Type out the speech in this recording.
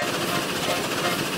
ハハハハ!